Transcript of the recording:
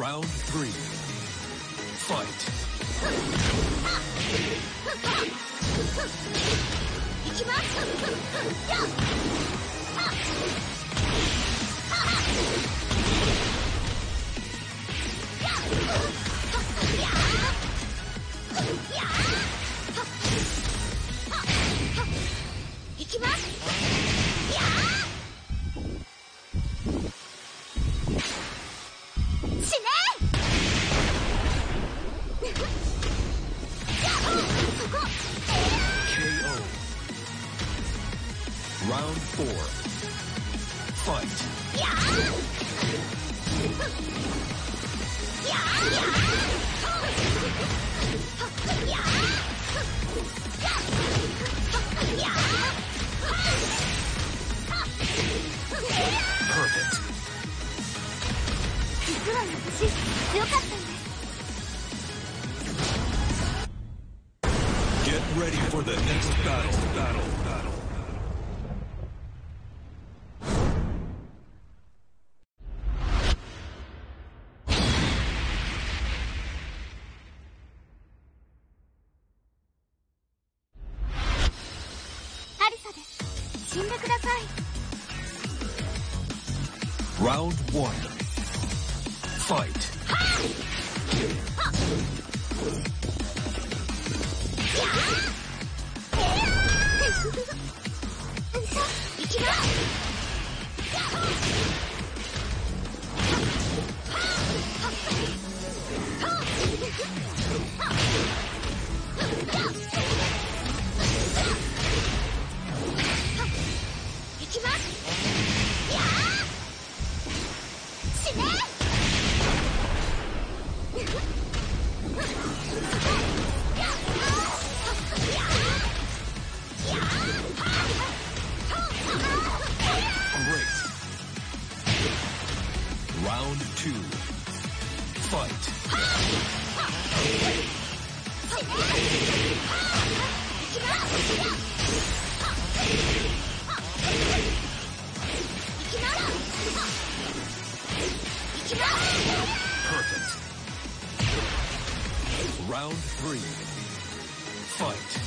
Round three. Fight. Round four. Fight. Perfect. Get ready for the next battle, battle, battle. で死んでください Round 1 Fight いきます two, fight. Perfect. Round three. Fight.